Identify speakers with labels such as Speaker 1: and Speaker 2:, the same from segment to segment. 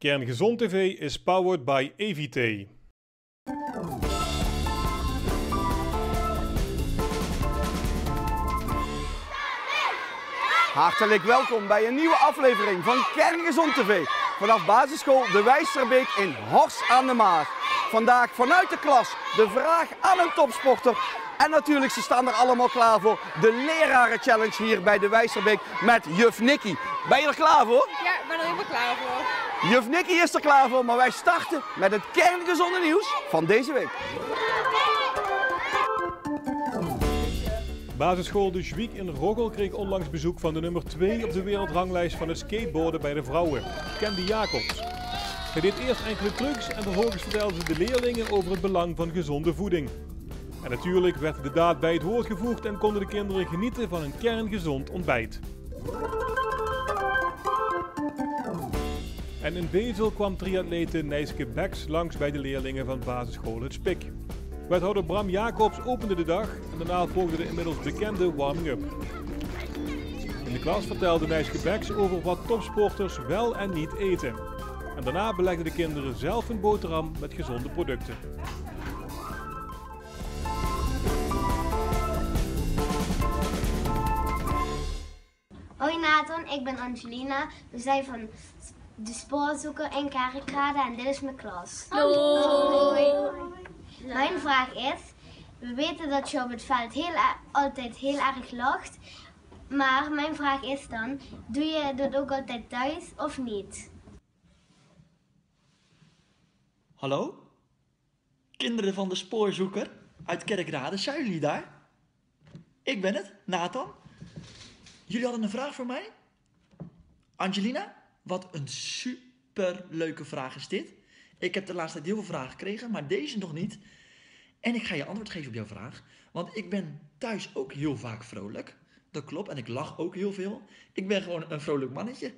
Speaker 1: Kerngezond TV is powered by EVT.
Speaker 2: Hartelijk welkom bij een nieuwe aflevering van Kerngezond TV. Vanaf basisschool De Wijsterbeek in Horst aan de Maas. Vandaag vanuit de klas de vraag aan een topsporter. En natuurlijk, ze staan er allemaal klaar voor de leraren challenge hier bij De Wijsterbeek met juf Nicky. Ben je er klaar voor?
Speaker 3: Ja, ik ben er helemaal klaar voor.
Speaker 2: Juf Nicky is er klaar voor, maar wij starten met het kerngezonde nieuws van deze week.
Speaker 1: Basisschool De Zwiek in Roggel kreeg onlangs bezoek van de nummer 2 op de wereldranglijst van het skateboarden bij de vrouwen, Candy Jacobs. Hij deed eerst enkele trucs en vervolgens vertelde ze de leerlingen over het belang van gezonde voeding. En natuurlijk werd de daad bij het woord gevoegd en konden de kinderen genieten van een kerngezond ontbijt. En in Bezel kwam triatlete Nijske Beks langs bij de leerlingen van basisschool Het Spik. Wethouder Bram Jacobs opende de dag en daarna volgde de inmiddels bekende warming-up. In de klas vertelde Nijske Beks over wat topsporters wel en niet eten. En daarna belegden de kinderen zelf een boterham met gezonde producten.
Speaker 4: Nathan, ik ben Angelina. We zijn van de spoorzoeker in Kerkrade en dit is mijn klas. Hoi. Mijn vraag is, we weten dat je op het veld heel, altijd heel erg lacht. Maar mijn vraag is dan, doe je dat ook altijd thuis of niet?
Speaker 5: Hallo? Kinderen van de spoorzoeker uit Kerkrade, zijn jullie daar? Ik ben het, Nathan. Jullie hadden een vraag voor mij? Angelina, wat een super leuke vraag is dit. Ik heb de laatste tijd heel veel vragen gekregen, maar deze nog niet. En ik ga je antwoord geven op jouw vraag, want ik ben thuis ook heel vaak vrolijk. Dat klopt, en ik lach ook heel veel. Ik ben gewoon een vrolijk mannetje.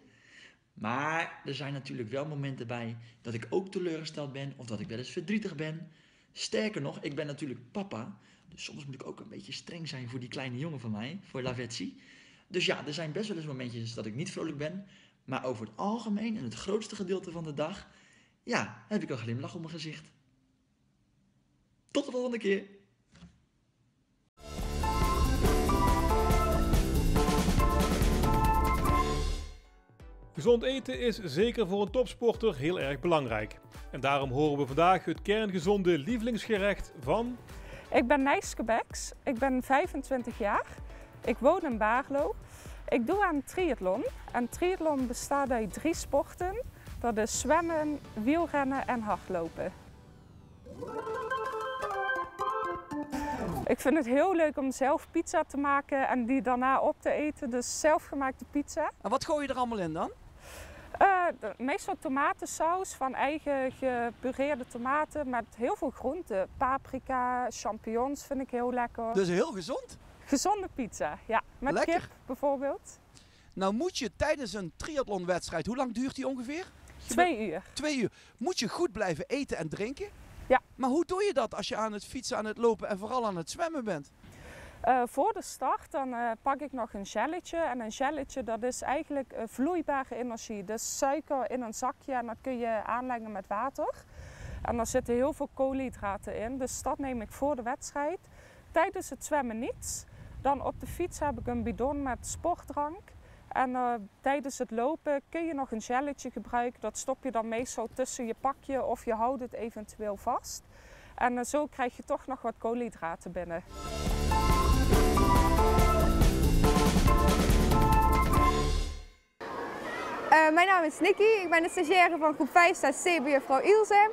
Speaker 5: Maar er zijn natuurlijk wel momenten bij dat ik ook teleurgesteld ben of dat ik wel eens verdrietig ben. Sterker nog, ik ben natuurlijk papa. Dus soms moet ik ook een beetje streng zijn voor die kleine jongen van mij, voor Lavetsi. Dus ja, er zijn best wel eens momentjes dat ik niet vrolijk ben. Maar over het algemeen en het grootste gedeelte van de dag, ja, heb ik een glimlach op mijn gezicht. Tot de volgende keer.
Speaker 1: Gezond eten is zeker voor een topsporter heel erg belangrijk. En daarom horen we vandaag het kerngezonde lievelingsgerecht van
Speaker 3: Ik ben Nijske Beks, ik ben 25 jaar. Ik woon in Baarlo. Ik doe aan triathlon. En triathlon bestaat uit drie sporten. Dat is zwemmen, wielrennen en hardlopen. Ik vind het heel leuk om zelf pizza te maken en die daarna op te eten. Dus zelfgemaakte pizza.
Speaker 2: En wat gooi je er allemaal in dan?
Speaker 3: Eh, meestal tomatensaus van eigen gepureerde tomaten met heel veel groenten. Paprika, champignons vind ik heel lekker.
Speaker 2: Dus heel gezond.
Speaker 3: Gezonde pizza, ja. Met
Speaker 2: Lekker.
Speaker 3: kip bijvoorbeeld.
Speaker 2: Nou moet je tijdens een triathlonwedstrijd, hoe lang duurt die ongeveer?
Speaker 3: Twee uur.
Speaker 2: Twee uur. Moet je goed blijven eten en drinken?
Speaker 3: Ja.
Speaker 2: Maar hoe doe je dat als je aan het fietsen, aan het lopen en vooral aan het zwemmen bent?
Speaker 3: Eh, voor de start dan eh, pak ik nog een gelletje. En een gelletje dat is eigenlijk eh, vloeibare energie. Dus suiker in een zakje en dat kun je aanlengen met water. En daar zitten heel veel koolhydraten in. Dus dat neem ik voor de wedstrijd. Tijdens het zwemmen niets. Dan op de fiets heb ik een bidon met sportdrank. En eh, tijdens het lopen kun je nog een gelletje gebruiken. Dat stop je dan meestal tussen je pakje of je houdt het eventueel vast. En eh, zo krijg je toch nog wat koolhydraten binnen.
Speaker 6: Eh, mijn naam is Nicky, ik ben de stagiaire van groep 5 6 C bij juffrouw Ilse.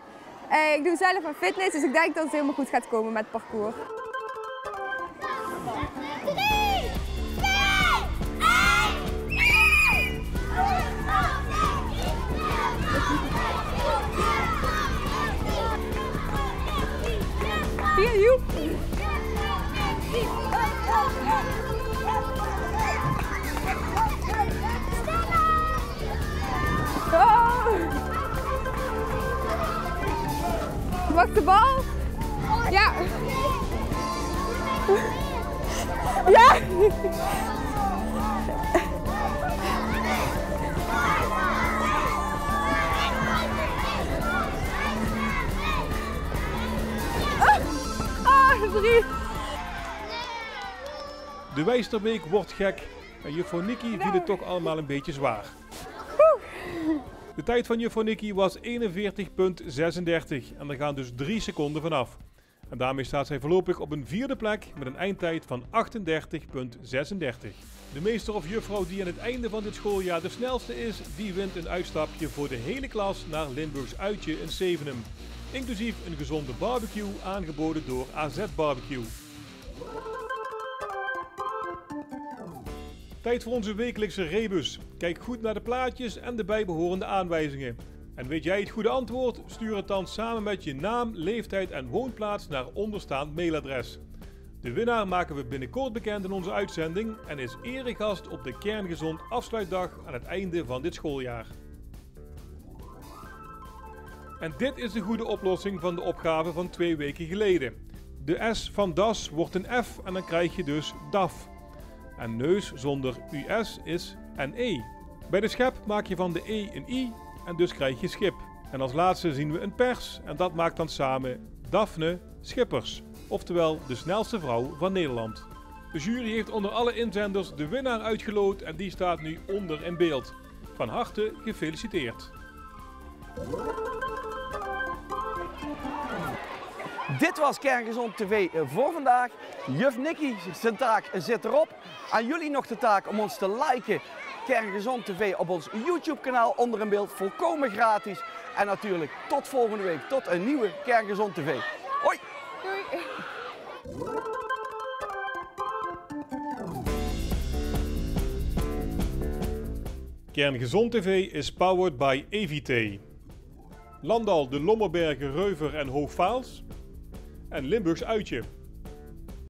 Speaker 6: Ik doe zelf een fitness, dus ik denk dat het helemaal goed gaat komen met het parcours. Ah, ah, De
Speaker 1: Wijsterbeek wordt gek en juffrouw Nikki viel het nou. toch allemaal een beetje zwaar. De tijd van juffrouw was 41.36 en er gaan dus 3 seconden vanaf. En daarmee staat zij voorlopig op een vierde plek met een eindtijd van 38,36. De meester of juffrouw die aan het einde van dit schooljaar de snelste is, die wint een uitstapje voor de hele klas naar Limburgs Uitje in Zevenum. Inclusief een gezonde barbecue aangeboden door AZ Barbecue. Tijd voor onze wekelijkse rebus. Kijk goed naar de plaatjes en de bijbehorende aanwijzingen. En weet jij het goede antwoord? Stuur het dan samen met je naam, leeftijd en woonplaats naar onderstaand mailadres. De winnaar maken we binnenkort bekend in onze uitzending en is eregast op de Kerngezond afsluitdag aan het einde van dit schooljaar. En dit is de goede oplossing van de opgave van twee weken geleden. De S van DAS wordt een F en dan krijg je dus DAF. En neus zonder US is NE. Bij de schep maak je van de E een I en dus krijg je schip. En als laatste zien we een pers en dat maakt dan samen Daphne Schippers. Oftewel de snelste vrouw van Nederland. De jury heeft onder alle inzenders de winnaar uitgeloot en die staat nu onder in beeld. Van harte gefeliciteerd.
Speaker 2: Dit was Kerngezond TV voor vandaag. Juf Nicky, zijn taak zit erop. Aan jullie nog de taak om ons te liken. Kerngezond TV op ons YouTube kanaal onder een beeld. Volkomen gratis. En natuurlijk tot volgende week. Tot een nieuwe Kerngezond TV. Hoi!
Speaker 6: Doei.
Speaker 1: Kerngezond TV is powered by EVT. Landal, de Lommerbergen, Reuver en Hoogvaals. En Limburgs Uitje.